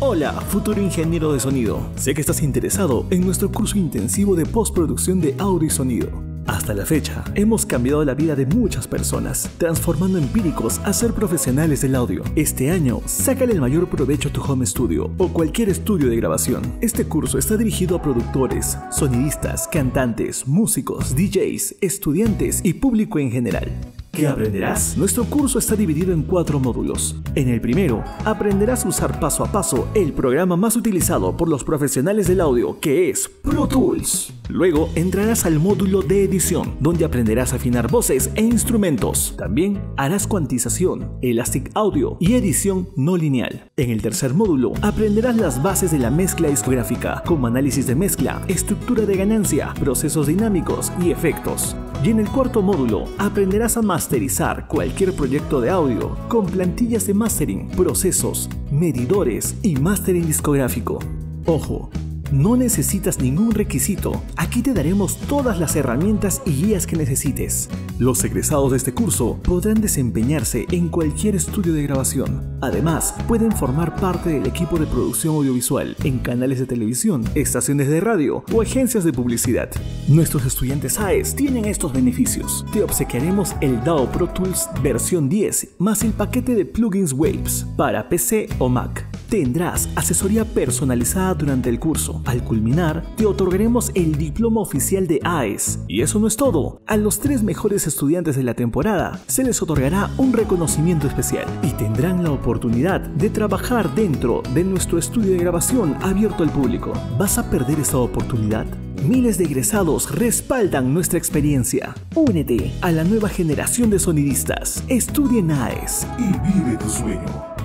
Hola, futuro ingeniero de sonido. Sé que estás interesado en nuestro curso intensivo de postproducción de audio y sonido. Hasta la fecha, hemos cambiado la vida de muchas personas, transformando empíricos a ser profesionales del audio. Este año, sácale el mayor provecho a tu home studio o cualquier estudio de grabación. Este curso está dirigido a productores, sonidistas, cantantes, músicos, DJs, estudiantes y público en general. ¿Qué aprenderás? Nuestro curso está dividido en cuatro módulos. En el primero, aprenderás a usar paso a paso el programa más utilizado por los profesionales del audio, que es Pro Tools. Luego entrarás al módulo de edición, donde aprenderás a afinar voces e instrumentos. También harás cuantización, elastic audio y edición no lineal. En el tercer módulo aprenderás las bases de la mezcla discográfica, como análisis de mezcla, estructura de ganancia, procesos dinámicos y efectos. Y en el cuarto módulo aprenderás a masterizar cualquier proyecto de audio con plantillas de mastering, procesos, medidores y mastering discográfico. Ojo, no necesitas ningún requisito. Aquí te daremos todas las herramientas y guías que necesites. Los egresados de este curso podrán desempeñarse en cualquier estudio de grabación. Además, pueden formar parte del equipo de producción audiovisual en canales de televisión, estaciones de radio o agencias de publicidad. Nuestros estudiantes AES tienen estos beneficios. Te obsequiaremos el DAO Pro Tools versión 10 más el paquete de plugins Waves para PC o Mac. Tendrás asesoría personalizada durante el curso. Al culminar, te otorgaremos el diploma oficial de AES. Y eso no es todo. A los tres mejores estudiantes de la temporada se les otorgará un reconocimiento especial y tendrán la oportunidad de trabajar dentro de nuestro estudio de grabación abierto al público. ¿Vas a perder esta oportunidad? Miles de egresados respaldan nuestra experiencia. Únete a la nueva generación de sonidistas. Estudia en AES y vive tu sueño.